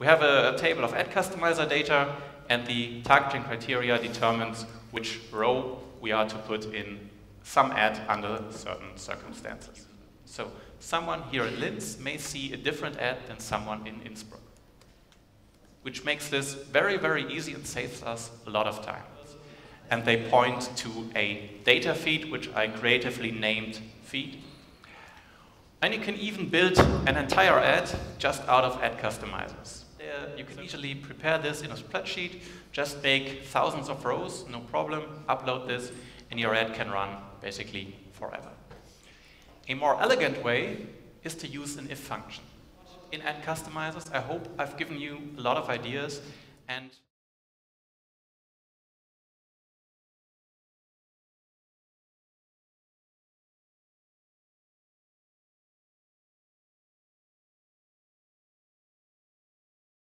We have a, a table of ad customizer data and the targeting criteria determines which row we are to put in some ad under certain circumstances. So someone here in Linz may see a different ad than someone in Innsbruck, which makes this very, very easy and saves us a lot of time. And they point to a data feed, which I creatively named feed. And you can even build an entire ad just out of ad customizers. You can easily prepare this in a spreadsheet, just make thousands of rows, no problem, upload this, and your ad can run basically forever. A more elegant way is to use an if function. In ad customizers, I hope I've given you a lot of ideas and